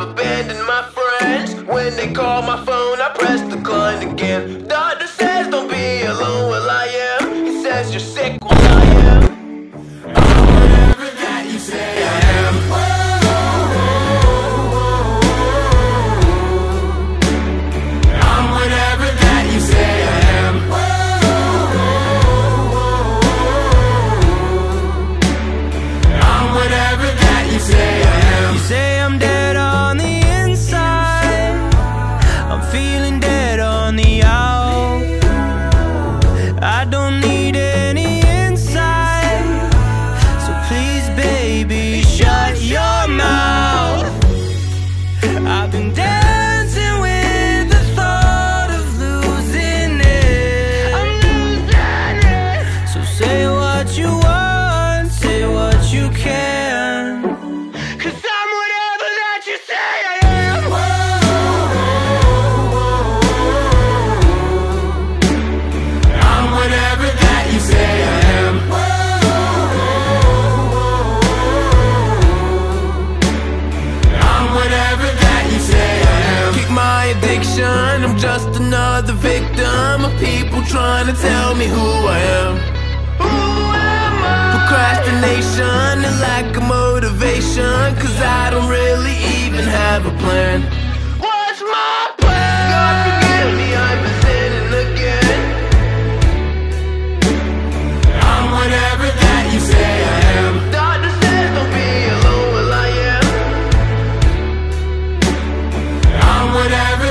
I've abandoned my friends. When they call my phone, I press decline again. Doctor says don't be alone, well I am. He says you're sick, well I am. Whatever that you say I am. I'm whatever that you say I am. I'm whatever that you say I am. You say I'm dead my addiction, I'm just another victim of people trying to tell me who I am. Who am I? Procrastination and lack of motivation, cause I don't really even have a plan. What's my plan? God forgive me, I'm sinning again. I'm whatever that you say I am. Doctor says don't be alone, well I am. I'm whatever